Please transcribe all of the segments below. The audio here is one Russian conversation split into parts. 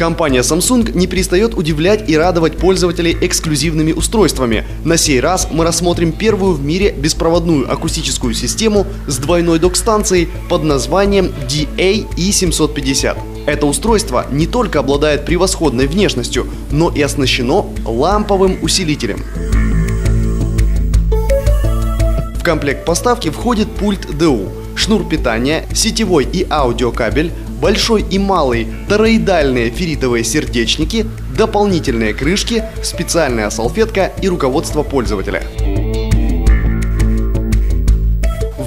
Компания Samsung не перестает удивлять и радовать пользователей эксклюзивными устройствами. На сей раз мы рассмотрим первую в мире беспроводную акустическую систему с двойной док-станцией под названием DA-E750. Это устройство не только обладает превосходной внешностью, но и оснащено ламповым усилителем. В комплект поставки входит пульт DU, шнур питания, сетевой и аудиокабель, большой и малый тороидальные ферритовые сердечники, дополнительные крышки, специальная салфетка и руководство пользователя.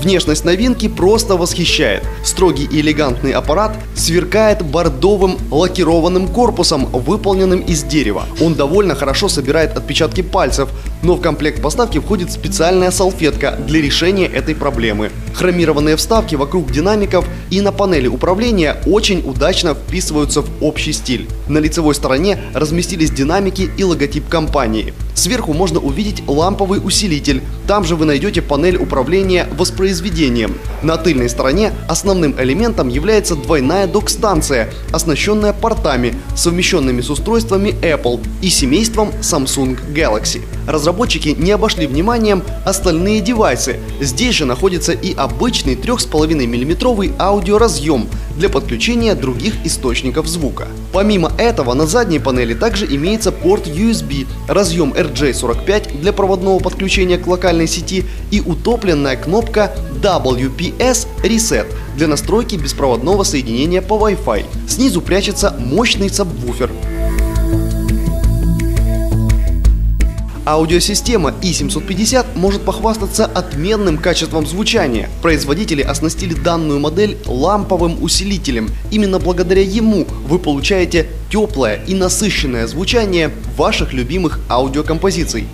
Внешность новинки просто восхищает. Строгий и элегантный аппарат сверкает бордовым лакированным корпусом, выполненным из дерева. Он довольно хорошо собирает отпечатки пальцев, но в комплект поставки входит специальная салфетка для решения этой проблемы. Хромированные вставки вокруг динамиков и на панели управления очень удачно вписываются в общий стиль. На лицевой стороне разместились динамики и логотип компании. Сверху можно увидеть ламповый усилитель. Там же вы найдете панель управления воспроизведением. На тыльной стороне основным элементом является двойная док-станция, оснащенная портами, совмещенными с устройствами Apple и семейством Samsung Galaxy. Разработчики не обошли вниманием остальные девайсы. Здесь же находится и обычный 3,5 мм аудиоразъем для подключения других источников звука. Помимо этого на задней панели также имеется порт USB, разъем RJ45 для проводного подключения к локальной сети и утопленная кнопка WPS Reset для настройки беспроводного соединения по Wi-Fi. Снизу прячется мощный сабвуфер, Аудиосистема i750 может похвастаться отменным качеством звучания. Производители оснастили данную модель ламповым усилителем. Именно благодаря ему вы получаете теплое и насыщенное звучание ваших любимых аудиокомпозиций.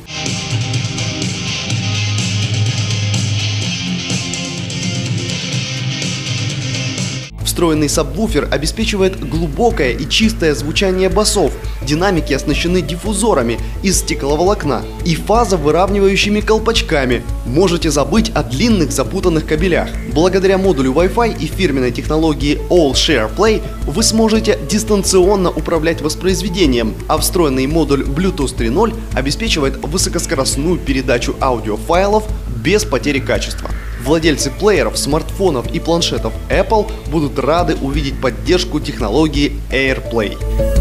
Встроенный сабвуфер обеспечивает глубокое и чистое звучание басов. Динамики оснащены диффузорами из стекловолокна и фазовыравнивающими колпачками. Можете забыть о длинных запутанных кабелях. Благодаря модулю Wi-Fi и фирменной технологии All Share Play вы сможете дистанционно управлять воспроизведением, а встроенный модуль Bluetooth 3.0 обеспечивает высокоскоростную передачу аудиофайлов без потери качества. Владельцы плееров, смартфонов и планшетов Apple будут рады увидеть поддержку технологии AirPlay.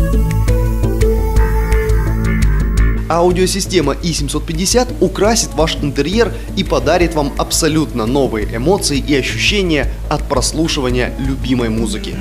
Аудиосистема i750 украсит ваш интерьер и подарит вам абсолютно новые эмоции и ощущения от прослушивания любимой музыки.